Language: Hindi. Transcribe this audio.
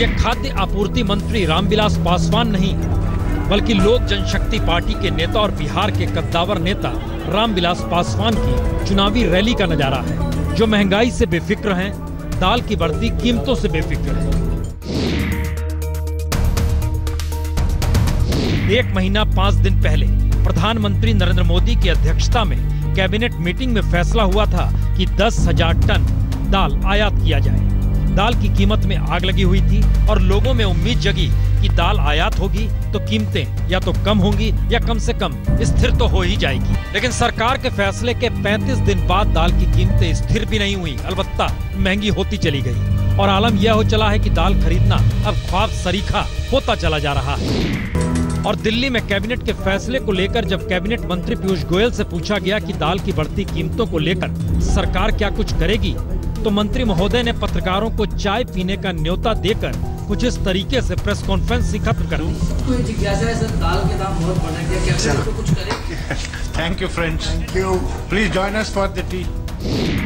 ये खाद्य आपूर्ति मंत्री रामविलास पासवान नहीं बल्कि लोक जनशक्ति पार्टी के नेता और बिहार के कद्दावर नेता रामविलास पासवान की चुनावी रैली का नज़ारा है जो महँगाई से बेफिक्र हैं, दाल की बढ़ती कीमतों से बेफिक्र है। एक महीना पाँच दिन पहले प्रधानमंत्री नरेंद्र मोदी की अध्यक्षता में कैबिनेट मीटिंग में फैसला हुआ था कि दस हज़ार टन दाल आयात किया जाए। दाल की कीमत में आग लगी हुई थी और लोगों में उम्मीद जगी कि दाल आयात होगी तो कीमतें या तो कम होंगी या कम से कम स्थिर तो हो ही जाएगी। लेकिन सरकार के फैसले के 35 दिन बाद दाल की कीमतें स्थिर भी नहीं हुई, अलबत्ता महँगी होती चली गई। और आलम यह हो चला है कि दाल खरीदना अब ख्वाब सरीखा होता चला जा रहा है। और दिल्ली में कैबिनेट के फैसले को लेकर जब कैबिनेट मंत्री पीयूष गोयल से पूछा गया कि दाल की बढ़ती कीमतों को लेकर सरकार क्या कुछ करेगी तो मंत्री महोदय ने पत्रकारों को चाय पीने का न्योता देकर कुछ इस तरीके से प्रेस कॉन्फ्रेंस ऐसी खत्म कर दी। थैंक जिज्ञासा है प्लीज़ दाल अस फॉर द बढ़